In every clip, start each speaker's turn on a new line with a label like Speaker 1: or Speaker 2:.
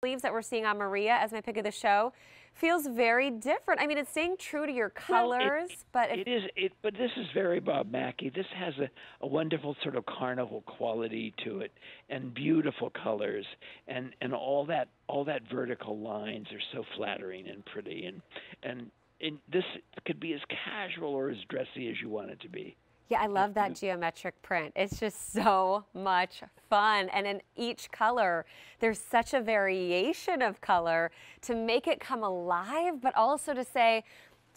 Speaker 1: sleeves that we're seeing on Maria as my pick of the show feels very different. I mean, it's staying true to your colors,
Speaker 2: well, it,
Speaker 1: but
Speaker 2: it is. It, but this is very Bob Mackie. This has a, a wonderful sort of carnival quality to it, and beautiful colors, and and all that all that vertical lines are so flattering and pretty, and and and this could be as casual or as dressy as you want it to be.
Speaker 1: Yeah, I love that geometric print. It's just so much fun. And in each color, there's such a variation of color to make it come alive, but also to say,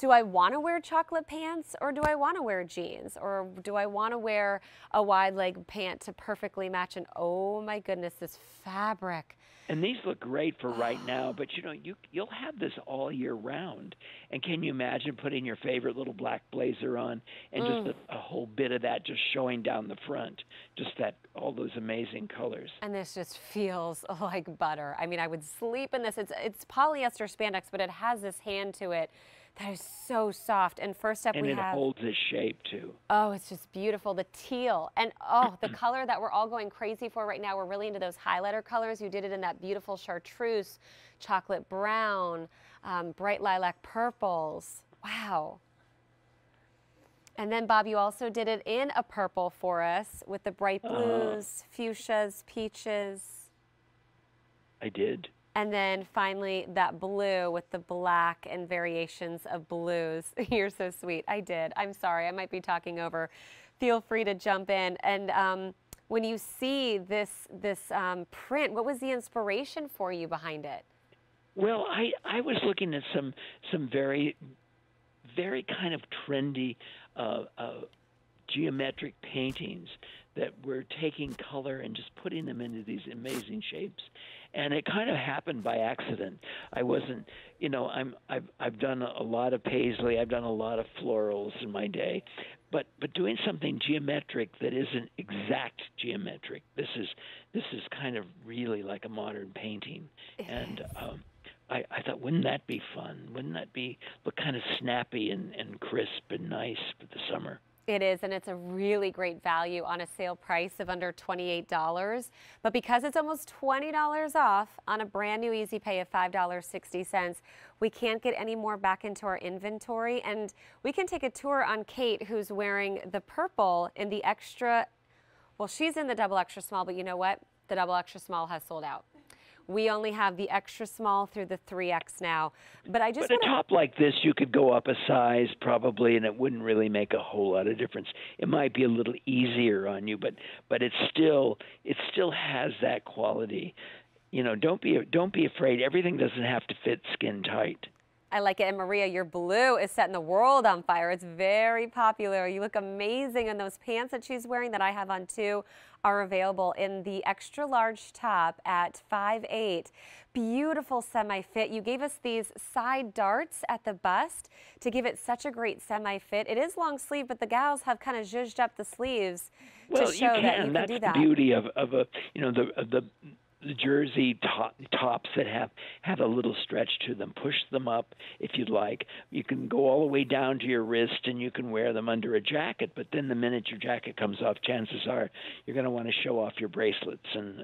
Speaker 1: do I want to wear chocolate pants or do I want to wear jeans or do I want to wear a wide leg pant to perfectly match? And oh my goodness, this fabric.
Speaker 2: And these look great for right now, but you know, you you'll have this all year round. And can you imagine putting your favorite little black blazer on and mm. just a, a whole bit of that just showing down the front, just that all those amazing colors.
Speaker 1: And this just feels like butter. I mean, I would sleep in this. It's it's polyester spandex, but it has this hand to it that is so soft. And first up
Speaker 2: and
Speaker 1: we
Speaker 2: have.
Speaker 1: And
Speaker 2: it holds its shape too.
Speaker 1: Oh, it's just beautiful. The teal and oh, the color that we're all going crazy for right now. We're really into those highlighter colors. You did it in that beautiful chartreuse, chocolate brown, um, bright lilac purples. Wow. And then Bob, you also did it in a purple for us with the bright uh-huh. blues, uh, fuchsias, peaches.
Speaker 2: I did.
Speaker 1: And then finally that blue with the black and variations of blues. You're so sweet. I did. I'm sorry. I might be talking over. Feel free to jump in. And um, when you see this, this um, print, what was the inspiration for you behind it?
Speaker 2: Well, I, I was looking at some some very very kind of trendy uh, uh, geometric paintings that were taking color and just putting them into these amazing shapes and it kind of happened by accident. I wasn't you know i'm i've i've done a lot of paisley. I've done a lot of florals in my day. But but doing something geometric that isn't exact geometric this is this is kind of really like a modern painting. And um I, I thought, wouldn't that be fun? Wouldn't that be look kind of snappy and, and crisp and nice for the summer?
Speaker 1: It is, and it's a really great value on a sale price of under $28. But because it's almost $20 off on a brand new Easy Pay of $5.60, we can't get any more back into our inventory. And we can take a tour on Kate, who's wearing the purple in the extra, well, she's in the double extra small, but you know what? The double extra small has sold out. We only have the extra small through the 3X now. But I just
Speaker 2: But a top like this, you could go up a size probably, and it wouldn't really make a whole lot of difference. It might be a little easier on you, but but it still it still has that quality. You know, don't be don't be afraid. Everything doesn't have to fit skin tight.
Speaker 1: I like it. And Maria, your blue is setting the world on fire. It's very popular. You look amazing in those pants that she's wearing that I have on too are available in the extra large top at 5'8". Beautiful semi-fit. You gave us these side darts at the bust to give it such a great semi-fit. It is long sleeve, but the gals have kind of zhuzhed up the sleeves
Speaker 2: well,
Speaker 1: to show
Speaker 2: you
Speaker 1: that you
Speaker 2: That's
Speaker 1: can do that.
Speaker 2: That's the beauty of, of a, you know, the the jersey top, tops that have have a little stretch to them. Push them up if you'd like. You can go all the way down to your wrist, and you can wear them under a jacket. But then the minute your jacket comes off, chances are you're going to want to show off your bracelets and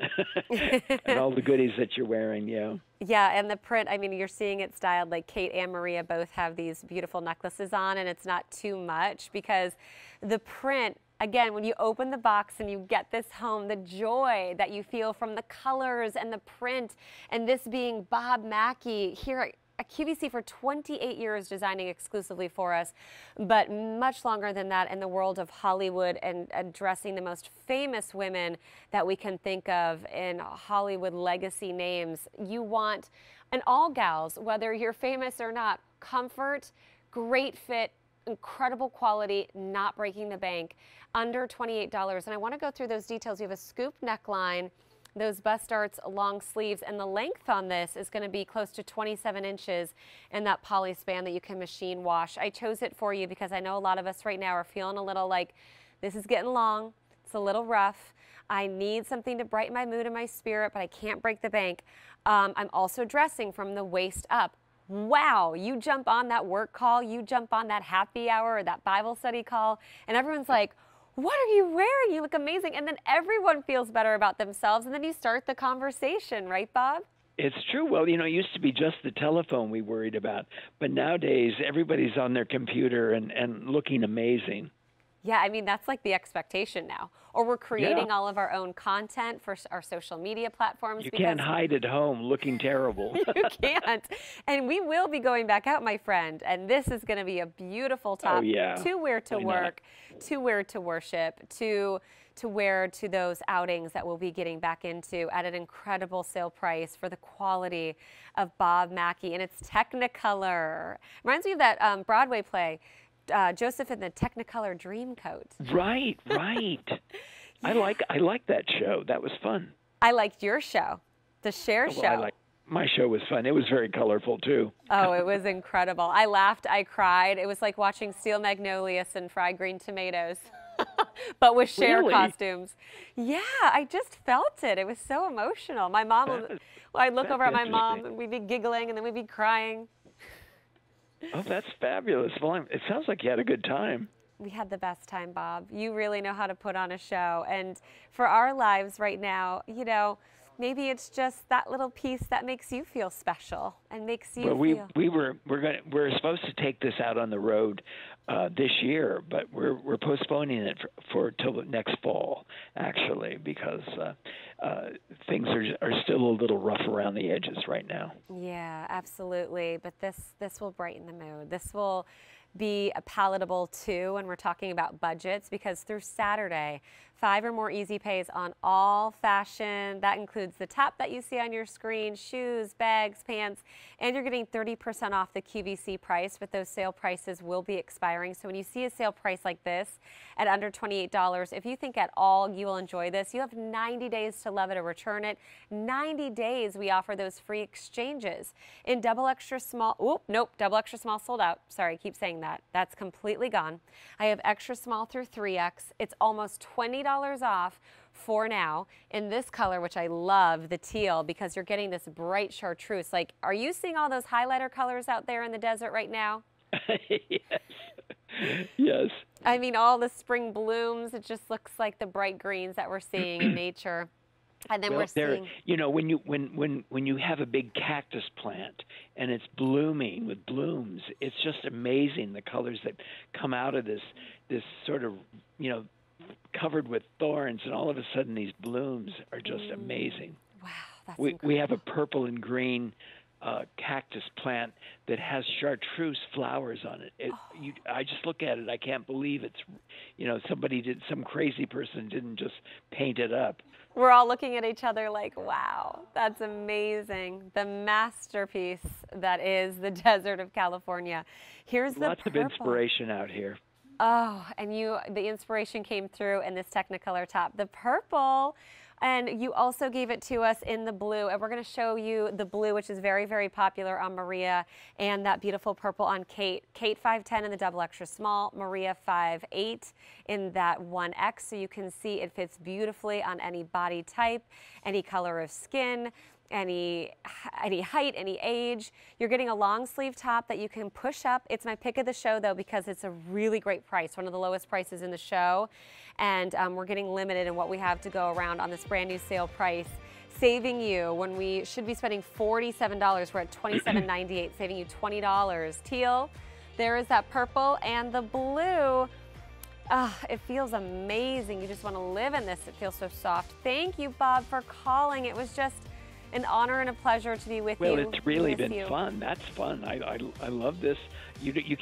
Speaker 2: and all the goodies that you're wearing. Yeah.
Speaker 1: Yeah, and the print, I mean, you're seeing it styled like Kate and Maria both have these beautiful necklaces on, and it's not too much because the print Again, when you open the box and you get this home, the joy that you feel from the colors and the print, and this being Bob Mackie here at QVC for 28 years designing exclusively for us, but much longer than that in the world of Hollywood and addressing the most famous women that we can think of in Hollywood legacy names. You want, and all gals, whether you're famous or not, comfort, great fit, incredible quality, not breaking the bank, under $28. And I want to go through those details. You have a scoop neckline, those bust darts, long sleeves, and the length on this is going to be close to 27 inches in that poly span that you can machine wash. I chose it for you because I know a lot of us right now are feeling a little like this is getting long. It's a little rough. I need something to brighten my mood and my spirit, but I can't break the bank. Um, I'm also dressing from the waist up wow, you jump on that work call, you jump on that happy hour or that Bible study call, and everyone's like, what are you wearing? You look amazing. And then everyone feels better about themselves, and then you start the conversation, right, Bob?
Speaker 2: It's true. Well, you know, it used to be just the telephone we worried about, but nowadays everybody's on their computer and, and looking amazing.
Speaker 1: Yeah, I mean, that's like the expectation now. Or we're creating
Speaker 2: Yeah.
Speaker 1: all of our own content for our social media platforms.
Speaker 2: You can't hide at home looking terrible.
Speaker 1: you can't. And we will be going back out, my friend. And this is going to be a beautiful top
Speaker 2: Oh, yeah.
Speaker 1: to wear to
Speaker 2: Why not?
Speaker 1: work, to wear to worship, to to wear to those outings that we'll be getting back into at an incredible sale price for the quality of Bob Mackie. And it's Technicolor. Reminds me of that um, Broadway play, uh, Joseph in the Technicolor Dreamcoat.
Speaker 2: right, right. I like I like that show. That was fun.
Speaker 1: I liked your show, the Cher
Speaker 2: Well,
Speaker 1: Show.
Speaker 2: I like my show was fun. It was very colorful too.
Speaker 1: Oh, it was incredible. I laughed, I cried. It was like watching Steel Magnolias and fried green tomatoes, but with Cher
Speaker 2: Really?
Speaker 1: costumes. Yeah, I just felt it. It was so emotional. My mom, well, I'd look over at my mom and we'd be giggling and then we'd be crying.
Speaker 2: Oh, that's fabulous. Well, it sounds like you had a good time.
Speaker 1: We had the best time, Bob. You really know how to put on a show. And for our lives right now, you know, maybe it's just that little piece that makes you feel special and makes you
Speaker 2: Well, we
Speaker 1: feel.
Speaker 2: we were we're going to we're supposed to take this out on the road uh, this year, but we're we're postponing it for, for till next fall, actually, because uh, uh, things are are still a little rough around the edges right now.
Speaker 1: Yeah, absolutely. But this this will brighten the mood. This will be a palatable too when we're talking about budgets because through Saturday, five or more easy pays on all fashion. That includes the top that you see on your screen, shoes, bags, pants, and you're getting 30% off the QVC price, but those sale prices will be expiring. So when you see a sale price like this at under $28, if you think at all you will enjoy this, you have 90 days to love it or return it. 90 days we offer those free exchanges in double extra small. Oop, nope, double extra small sold out. Sorry, I keep saying that. That's completely gone. I have extra small through 3X. It's almost $20 off for now in this color, which I love, the teal, because you're getting this bright chartreuse. Like, are you seeing all those highlighter colors out there in the desert right now?
Speaker 2: yes, yes.
Speaker 1: I mean, all the spring blooms. It just looks like the bright greens that we're seeing in nature. And then
Speaker 2: well,
Speaker 1: we're
Speaker 2: there,
Speaker 1: seeing.
Speaker 2: you know, when you when when when you have a big cactus plant and it's blooming with blooms, it's just amazing the colors that come out of this this sort of you know covered with thorns, and all of a sudden these blooms are just
Speaker 1: Mm.
Speaker 2: amazing.
Speaker 1: Wow, that's
Speaker 2: We we have a purple and green uh, cactus plant that has chartreuse flowers on it. it
Speaker 1: Oh.
Speaker 2: you, I just look at it, I can't believe it's, you know, somebody did, some crazy person didn't just paint it up.
Speaker 1: We're all looking at each other like, wow, that's amazing. The masterpiece that is the desert of California. Here's the
Speaker 2: Lots of inspiration out here.
Speaker 1: Oh, and you, the inspiration came through in this Technicolor top, the purple. And you also gave it to us in the blue. And we're going to show you the blue, which is very, very popular on Maria, and that beautiful purple on Kate. Kate 510 in the double extra small, Maria 5'8 in that 1X. So you can see it fits beautifully on any body type, any color of skin any any height, any age. You're getting a long sleeve top that you can push up. It's my pick of the show though because it's a really great price, one of the lowest prices in the show, and um, we're getting limited in what we have to go around on this brand new sale price. Saving you when we should be spending $47. We're at $27.98, saving you $20. Teal, there is that purple and the blue. Ah, it feels amazing. You just want to live in this. It feels so soft. Thank you, Bob, for calling. It was just an honor and a pleasure to be with
Speaker 2: Well,
Speaker 1: you.
Speaker 2: Well, it's really been
Speaker 1: you.
Speaker 2: fun. That's fun. I, I, I love this. You, you